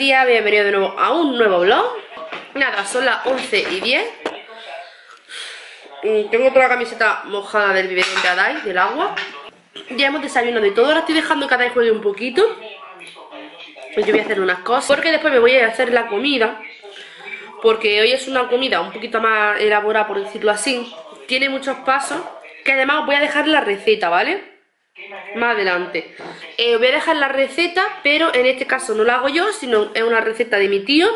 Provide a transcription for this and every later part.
días, bienvenido de nuevo a un nuevo vlog. Nada, son las 11 y 10 mm, Tengo toda la camiseta mojada del biberón de Adai, del agua. Ya hemos desayunado y todo, ahora estoy dejando que Adai juegue un poquito. Pues yo voy a hacer unas cosas Porque después me voy a hacer la comida Porque hoy es una comida un poquito más elaborada, por decirlo así. Tiene muchos pasos Que además os voy a dejar la receta, ¿vale? Más adelante. Eh, voy a dejar la receta pero en este caso no la hago yo sino es una receta de mi tío.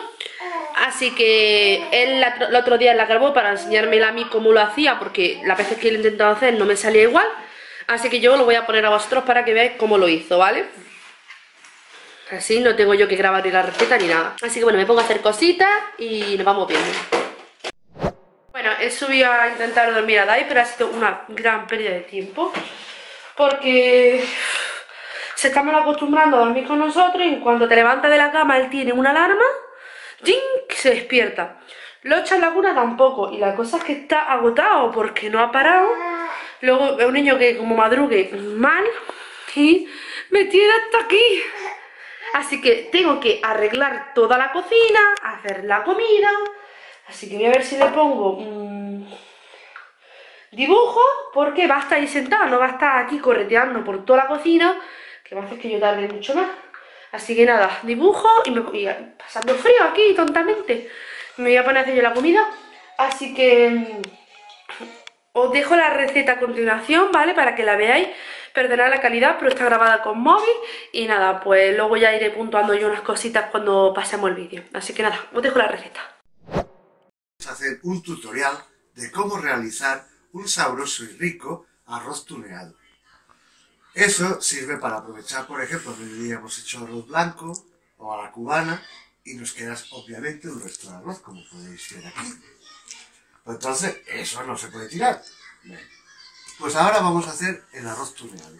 Así que él el otro día la grabó para enseñármela a mí cómo lo hacía porque las veces que lo he intentado hacer no me salía igual. Así que yo lo voy a poner a vosotros para que veáis cómo lo hizo, ¿vale? así no tengo yo que grabar ni la receta ni nada. Así que bueno, me pongo a hacer cositas y nos vamos viendo. Bueno, he subido a intentar dormir a Dai pero ha sido una gran pérdida de tiempo porque se está mal acostumbrando a dormir con nosotros y cuando te levantas de la cama él tiene una alarma, ¡ting! se despierta. Locha en la cuna tampoco, y la cosa es que está agotado porque no ha parado. Luego es un niño que como madrugue mal y me tiene hasta aquí. Así que tengo que arreglar toda la cocina, hacer la comida. Así que voy a ver si le pongo... Dibujo porque va a estar ahí sentado, no va a estar aquí correteando por toda la cocina, que a hacer que yo tarde mucho más. Así que nada, dibujo y me voy pasando frío aquí tontamente. Me voy a poner a hacer yo la comida. Así que mm, os dejo la receta a continuación, ¿vale? Para que la veáis. Perdonad la calidad, pero está grabada con móvil. Y nada, pues luego ya iré puntuando yo unas cositas cuando pasemos el vídeo. Así que nada, os dejo la receta. Vamos a hacer un tutorial de cómo realizar un sabroso y rico arroz tuneado. Eso sirve para aprovechar, por ejemplo, que hoy hemos hecho arroz blanco o a la cubana y nos queda obviamente un resto de arroz, como podéis ver aquí. Entonces, eso no se puede tirar. Pues ahora vamos a hacer el arroz tuneado.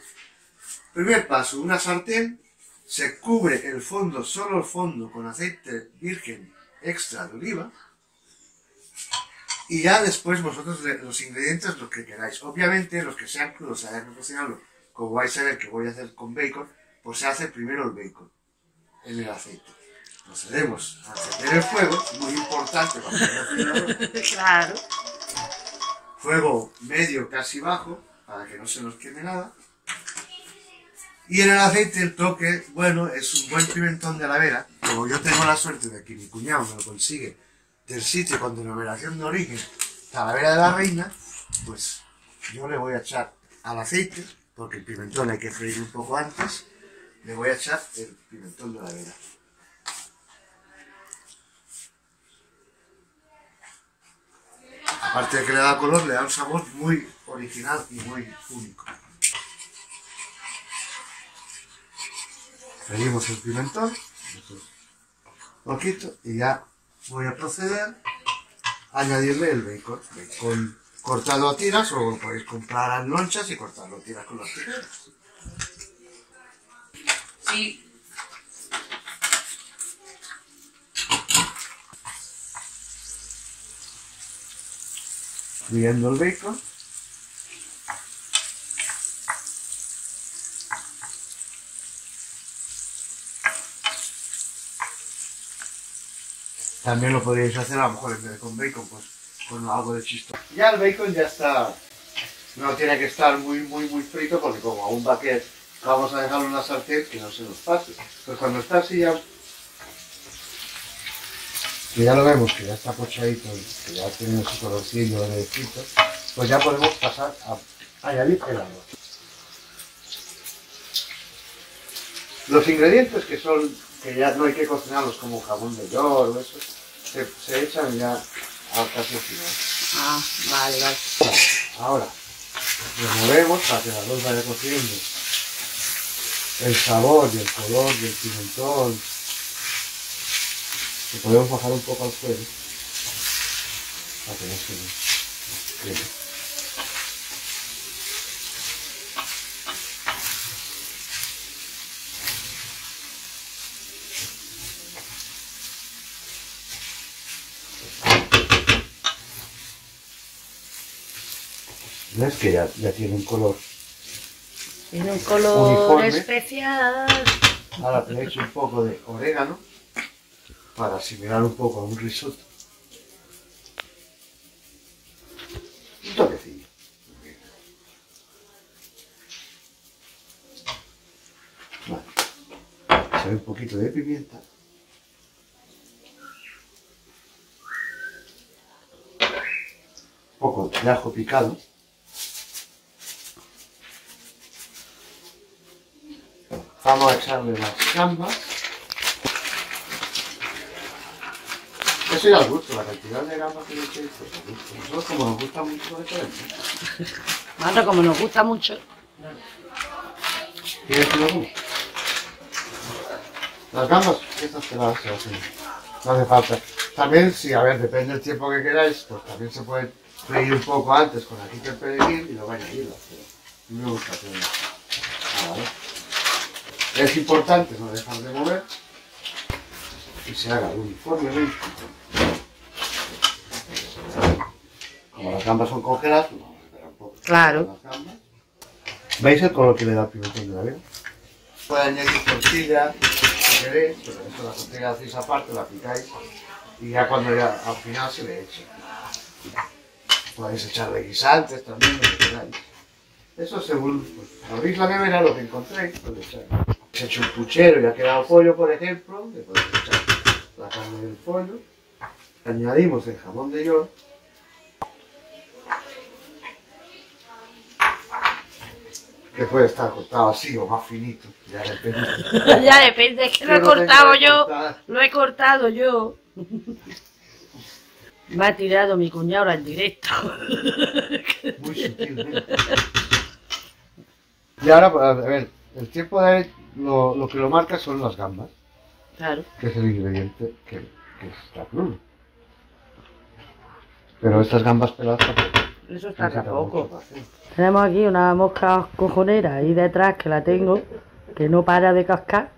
Primer paso, una sartén, se cubre el fondo, solo el fondo, con aceite virgen extra de oliva, y ya después vosotros los ingredientes, los que queráis. Obviamente, los que sean crudos, hayáis cocinarlo, como vais a ver que voy a hacer con bacon, pues se hace primero el bacon en el aceite. Procedemos a encender el fuego, muy importante Claro. Fuego medio, casi bajo, para que no se nos queme nada. Y en el aceite el toque, bueno, es un buen pimentón de la vera. Como yo tengo la suerte de que mi cuñado me lo consigue del sitio con denominación de origen Talavera de la Reina, pues yo le voy a echar al aceite, porque el pimentón hay que freír un poco antes, le voy a echar el pimentón de la vera. Aparte de que le da color, le da un sabor muy original y muy único. Freímos el pimentón, un poquito, y ya voy a proceder a añadirle el bacon. Bacon cortado a tiras o lo podéis comprar en lonchas y cortarlo a tiras con las tijeras. Sí. Friendo el bacon. También lo podríais hacer a lo mejor en vez de con bacon, pues con algo de chisto. Ya el bacon ya está, no tiene que estar muy, muy, muy frito porque como aún va que vamos a dejarlo en la sartén que no se nos pase. Pues cuando está así ya, que ya lo vemos que ya está pochadito, que ya tiene su colorcillo de frito, pues ya podemos pasar a añadir el arroz. Los ingredientes que son, que ya no hay que cocinarlos como jamón de york o eso, se, echan ya al casi final. Ah, vale, vale. Ahora, removemos para que la arroz vaya cociendo el sabor y el color del pimentón. Que podemos bajar un poco al fuego para que no se queme. ¿Ves que ya, ya tiene un color? Tiene un color especial. Ahora le echo un poco de orégano. para asimilar un poco a un risotto. Un toquecillo. Vale. Se ve un poquito de pimienta. Un poco de ajo picado. Vamos a echarle las gambas. Eso ya al gusto, la cantidad de gambas que le echéis, pues al gusto. Nosotros como nos gusta mucho lo echaremos. Nosotros como nos gusta mucho, ¿Quieres que lo? Las gambas, estas te las hace así. No hace falta. También, si, a ver, depende del tiempo que queráis, pues también se puede freír un poco antes con aquí el perejil y añadirlo. Pero a mí me gusta hacerlo. Ah, ¿vale? Es importante no dejar de mover y se haga uniformemente. Como las gambas son congeladas, pues vamos a esperar un poco. Claro. Las. ¿Veis el color que le da el pimentón de la vega? Puede añadir tortilla, si queréis, pero eso la tortilla la hacéis aparte, la picáis y ya cuando ya al final se le echa. Podéis echarle guisantes también, lo que queráis. Eso según pues, abrís la nevera, lo que encontréis, pues echáis. Se hecho un puchero y ha quedado pollo, por ejemplo, le podéis echar la carne del pollo. Añadimos el jamón de york. Que puede estar cortado así o más finito, ya depende. ya depende, es que lo he cortado yo, lo he cortado yo. Me ha tirado mi cuñado ahora en directo. Muy sutilmente. Y ahora, pues, a ver, el tiempo de lo, lo que lo marca son las gambas, Claro. que es el ingrediente que, que está crudo. Pero estas gambas peladas tampoco. Eso está tampoco. mucho. Tenemos aquí una mosca cojonera ahí detrás que la tengo, que no para de cascar,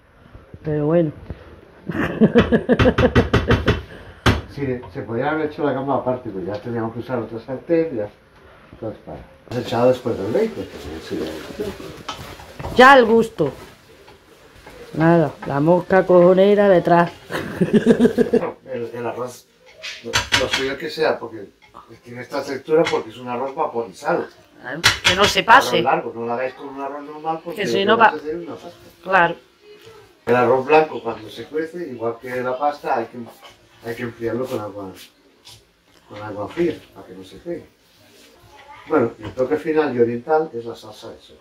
pero bueno. Sí, se podría haber hecho la gamba aparte, pero ya teníamos que usar otra sartén, ya. Entonces, para. Has echado después del bacon, que también sirve. Ya al gusto. Nada, la mosca cojonera detrás. El, el arroz, lo, lo suyo que sea, porque tiene esta textura porque es un arroz vaporizado. Que no se Arroz pase. largo, no lo hagáis con un arroz normal porque Que si no va- una pasta. Claro. El arroz blanco cuando se cuece, igual que la pasta, hay que, hay que enfriarlo con agua, con agua fría para que no se pegue. Bueno, el toque final y oriental es la salsa de soja.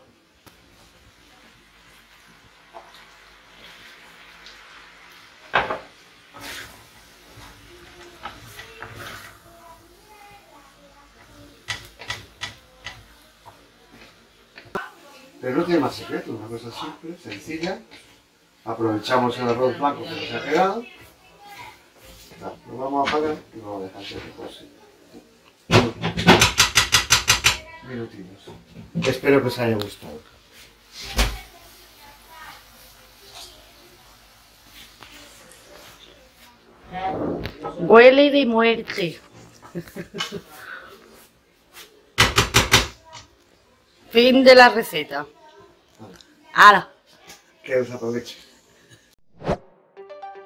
Pero no tiene más secreto, una cosa simple, sencilla. Aprovechamos el arroz blanco que nos ha quedado. Lo vamos a apagar y vamos a dejar que repose. Minutillos. Espero que os haya gustado. Huele de muerte. fin de la receta. Ahora. Que os aproveche.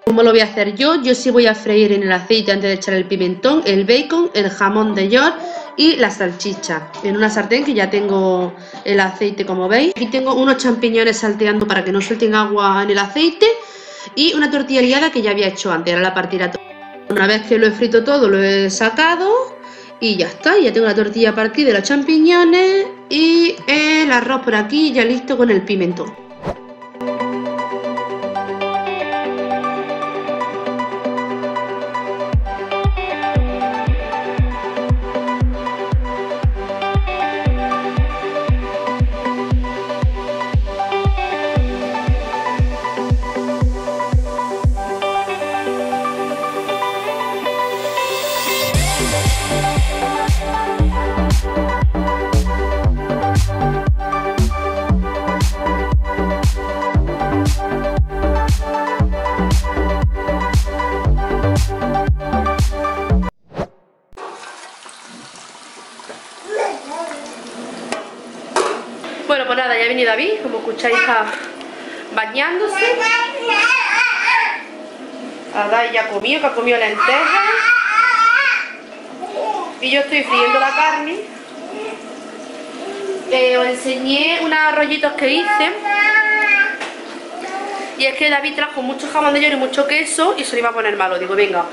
¿Cómo lo voy a hacer yo? Yo sí voy a freír en el aceite antes de echar el pimentón, el bacon, el jamón de york y la salchicha. En una sartén que ya tengo el aceite como veis. Aquí tengo unos champiñones salteando para que no suelten agua en el aceite y una tortilla liada que ya había hecho antes. Ahora la partirá todo. Una vez que lo he frito todo lo he sacado y ya está. Ya tengo la tortilla partida los champiñones y el arroz por aquí ya listo con el pimentón. Pues nada, ya viene David, como escucháis, está bañándose. Adai ya ha comido, que ha comido lentejas. Y yo estoy friendo la carne. Eh, os enseñé unos rollitos que hice. Y es que David trajo mucho jamón de york y mucho queso y se lo iba a poner malo. Digo, venga.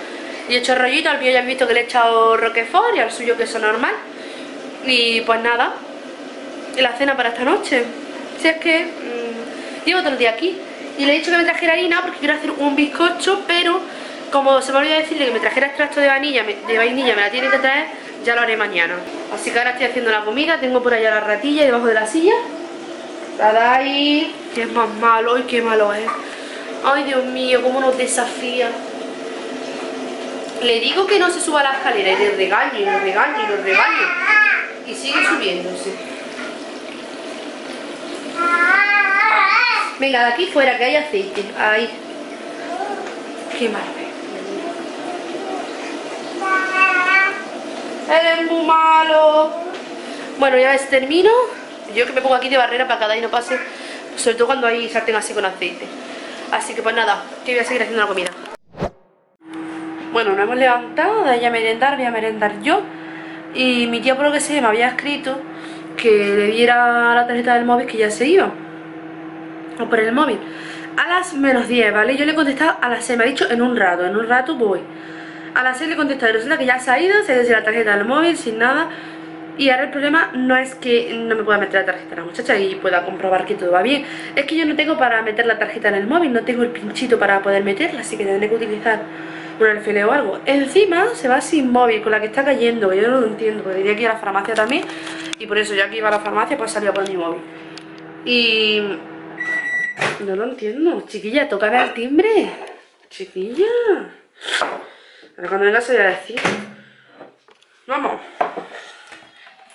Y he hecho el al mío ya he visto que le he echado roquefort y al suyo queso normal. Y pues nada. La cena para esta noche. Si es que mm, llevo todo el día aquí. Y le he dicho que me trajera harina porque quiero hacer un bizcocho, pero como se me olvidó decirle que me trajera extracto de vainilla, de vainilla me la tiene que traer, ya lo haré mañana. Así que ahora estoy haciendo la comida, tengo por allá la ratilla debajo de la silla. La Dai, que es más malo, y qué malo es. Ay, Dios mío, cómo nos desafía. Le digo que no se suba a la escalera y le regaño, y lo regaño, y lo regaño. Y sigue subiéndose. Venga, de aquí fuera, que hay aceite. Ahí. Qué mal. Eres muy malo. Bueno, ya termino. Yo que me pongo aquí de barrera para que cada no pase. Sobre todo cuando hay sartén así con aceite. Así que pues nada, que voy a seguir haciendo la comida. Bueno, nos hemos levantado, de ahí a merendar, voy a merendar yo. Y mi tía por lo que sé me había escrito que le diera la tarjeta del móvil que ya se iba. O por el móvil. A las menos 10, ¿vale? Yo le he contestado a las 6, me ha dicho en un rato, en un rato voy. A las 6 le he contestado resulta que ya se ha ido, se ha ido la tarjeta del móvil, sin nada. Y ahora el problema no es que no me pueda meter la tarjeta la muchacha y pueda comprobar que todo va bien. Es que yo no tengo para meter la tarjeta en el móvil, no tengo el pinchito para poder meterla, así que tendré que utilizar un alfiler o algo. Encima se va sin móvil, con la que está cayendo, yo no lo entiendo, porque diría que ir a la farmacia también. Y por eso ya que iba a la farmacia, pues salía por mi móvil. Y... No lo entiendo. Chiquilla, toca ver el timbre. Chiquilla. Ahora cuando venga se voy a decir. Vamos.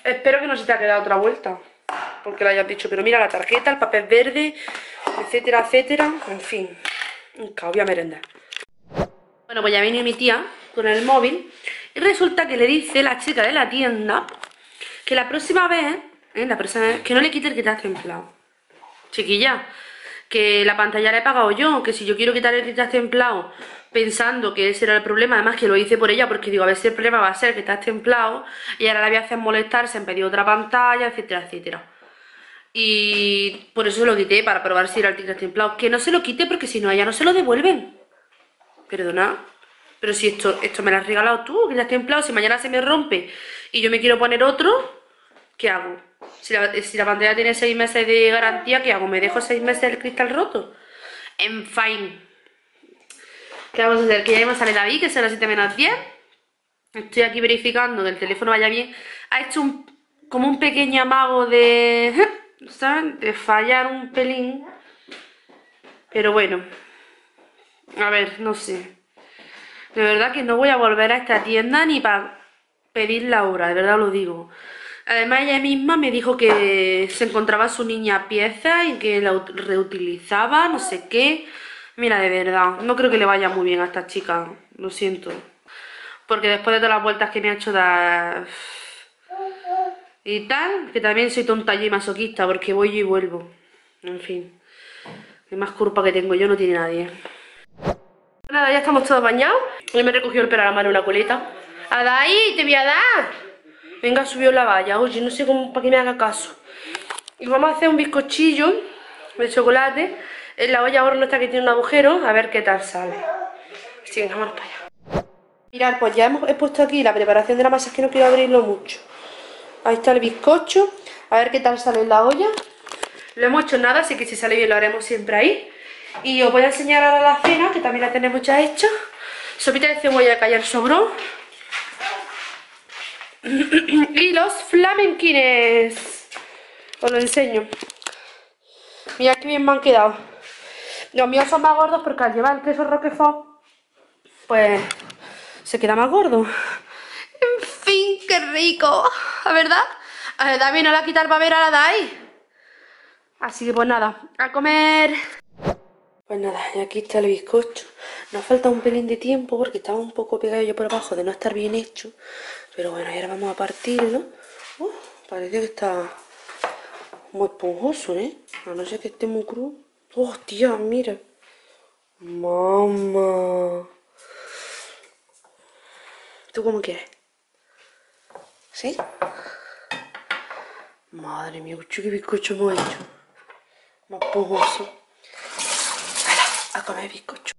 Espero que no se te ha quedado otra vuelta. Porque lo hayas dicho. Pero mira la tarjeta, el papel verde, etcétera, etcétera. En fin. Un a merendar. Bueno, pues ya viene mi tía con el móvil. Y resulta que le dice la chica de la tienda que la próxima vez, ¿eh? la próxima que no le quite el quitar templado. Chiquilla, que la pantalla la he pagado yo, que si yo quiero quitar el quitar templado pensando que ese era el problema, además que lo hice por ella porque digo, a ver si el problema va a ser que está templado y ahora la voy a hacer molestarse en pedir otra pantalla, etcétera, etcétera. Y por eso lo quité, para probar si era el quitar templado. Que no se lo quite porque si no, ella no se lo devuelven. Perdona. Pero si esto, esto me lo has regalado tú, que ya templado, si mañana se me rompe y yo me quiero poner otro, ¿qué hago? Si la, si la pantalla tiene 6 meses de garantía, ¿qué hago? ¿Me dejo 6 meses el cristal roto? En fin. ¿Qué vamos a hacer? Que ya me sale David, que son las 7 menos 10. Estoy aquí verificando que el teléfono vaya bien. Ha hecho como un pequeño amago de... ¿Saben? De fallar un pelín. Pero bueno. A ver, no sé. De verdad que no voy a volver a esta tienda ni para pedir la hora, de verdad lo digo. Además ella misma me dijo que se encontraba su niña pieza y que la reutilizaba, no sé qué. Mira, de verdad, no creo que le vaya muy bien a esta chica, lo siento. Porque después de todas las vueltas que me ha hecho dar... Y tal, que también soy tonta y masoquista porque voy y vuelvo. En fin. La más culpa que tengo yo no tiene nadie. Nada, ya estamos todos bañados. Hoy me recogió el pelo a la mano una coleta. ¡Adai, te voy a dar! Venga, subió la valla. Oye, no sé cómo para que me haga caso. Y vamos a hacer un bizcochillo de chocolate. En la olla horno está que tiene un agujero. A ver qué tal sale. Así que vamos para allá. Mirad, pues ya hemos, he puesto aquí la preparación de la masa. Es que no quiero abrirlo mucho. Ahí está el bizcocho. A ver qué tal sale en la olla. Lo hemos hecho nada, así que si sale bien lo haremos siempre ahí. Y os voy a enseñar ahora la cena, que también la tenemos ya hecha. Sopita de cebolla que ayer sobró. y los flamenquines. Os lo enseño. Mira qué bien me han quedado. Los míos son más gordos porque al llevar el queso roquefort, pues se queda más gordo. En fin, qué rico. ¿La verdad? A ver, David no la quitar ver a la Dai. Así que pues nada, a comer. Pues nada, y aquí está el bizcocho. Nos falta un pelín de tiempo porque estaba un poco pegado yo por abajo de no estar bien hecho. Pero bueno, y ahora vamos a partirlo. Parece que está muy esponjoso, ¿eh? A no ser que esté muy crudo. ¡Hostia, mira! ¡Mamá! ¿Tú cómo quieres? ¿Sí? Madre mía, qué bizcocho hemos hecho. Más pogoso. Bizcocho.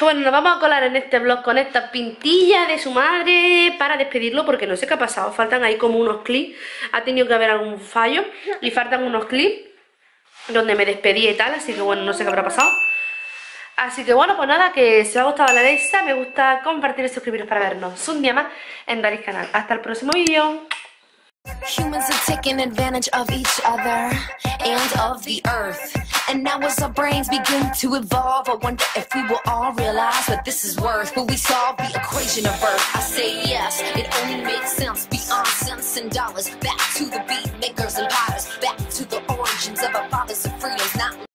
Bueno, nos vamos a colar en este vlog con esta pintilla de su madre para despedirlo porque no sé qué ha pasado. Faltan ahí como unos clips. Ha tenido que haber algún fallo y faltan unos clips donde me despedí y tal. Así que bueno, no sé qué habrá pasado. Así que bueno, pues nada, que si os ha gustado la de esta, me gusta compartir y suscribiros para vernos un día más en Daris Canal. Hasta el próximo vídeo. And now as our brains begin to evolve, I wonder if we will all realize what this is worth. Will we solve the equation of birth? I say yes, it only makes sense beyond cents and dollars. Back to the beat makers and potters, back to the origins of our fathers and freedoms, not